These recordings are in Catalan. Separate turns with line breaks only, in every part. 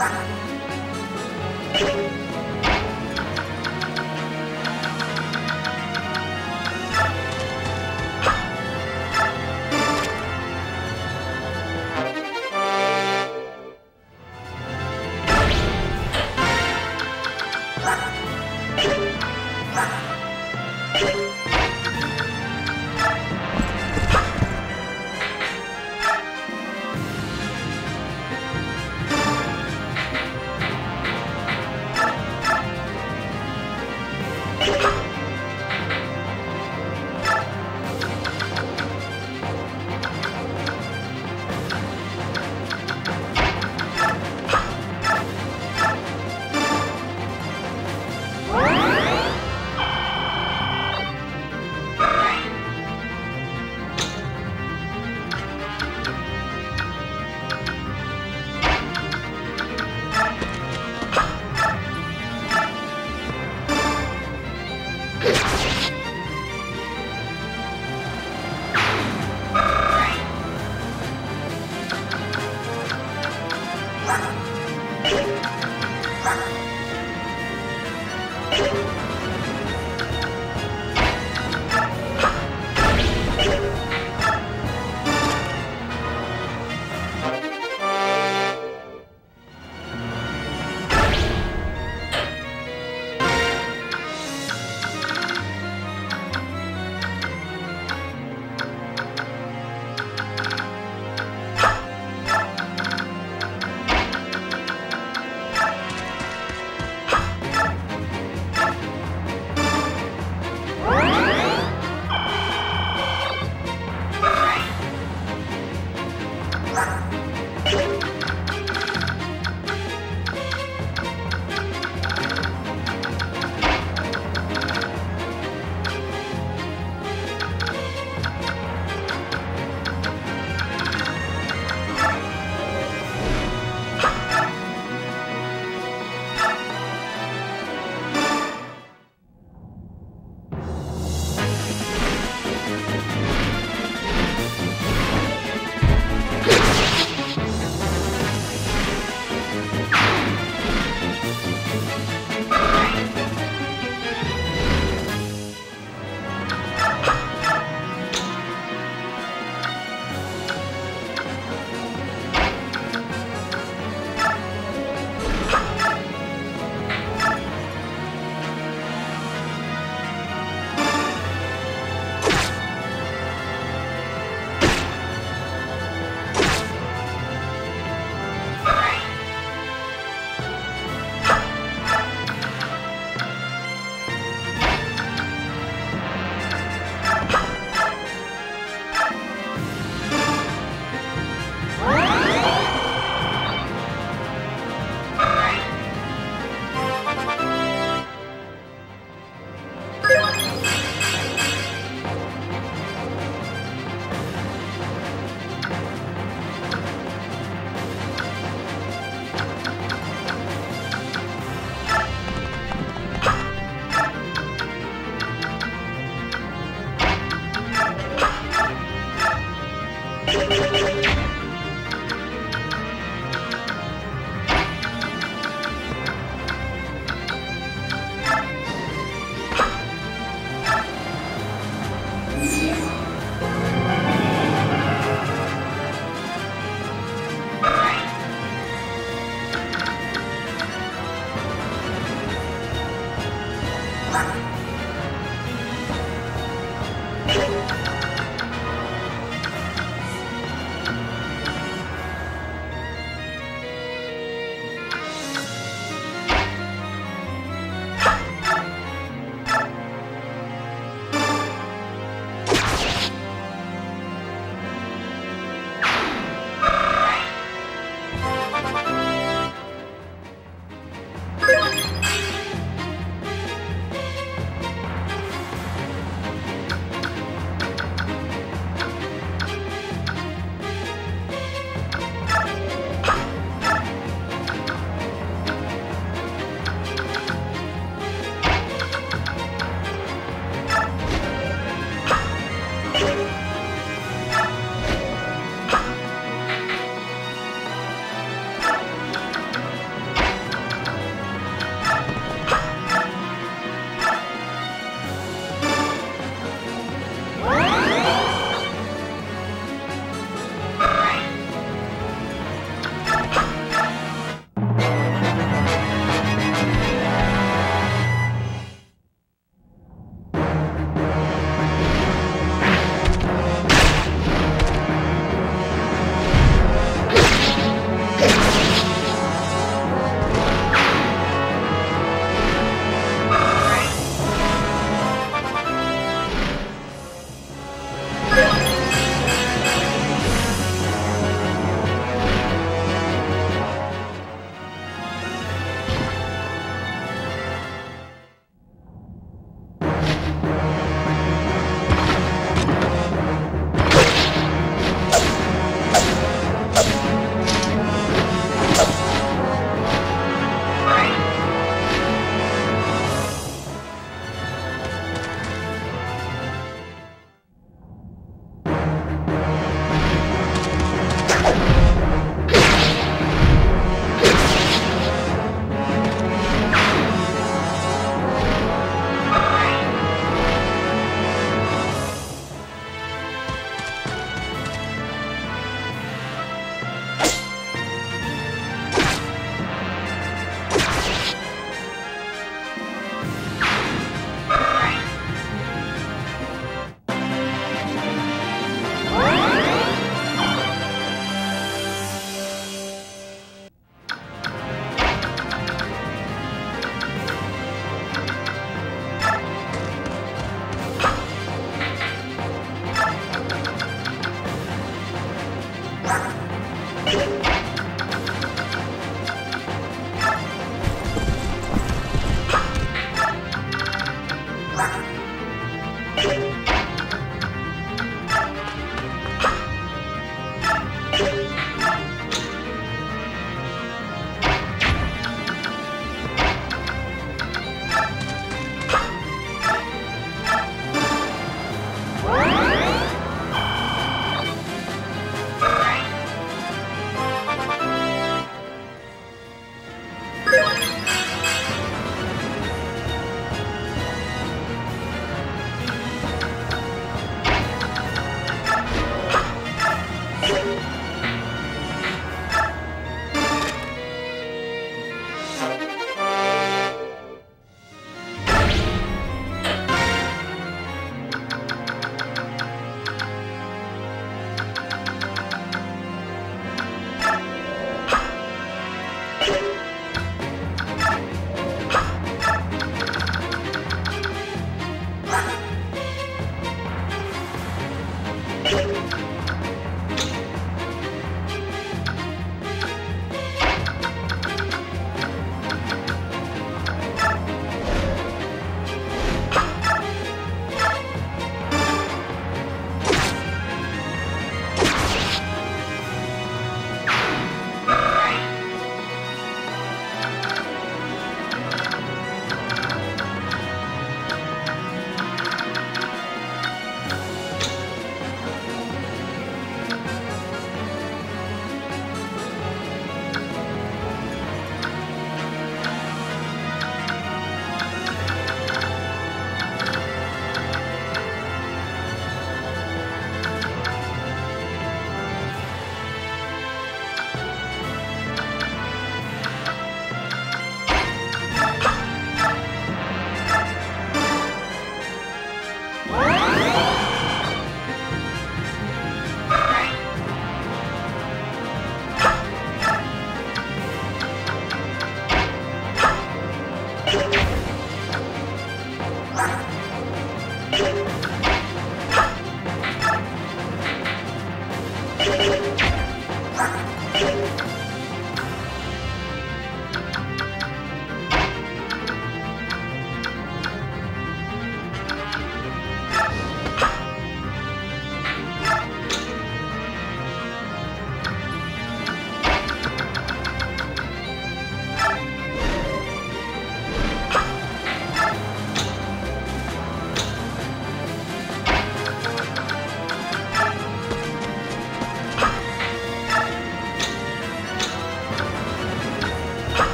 Bye.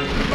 Thank you.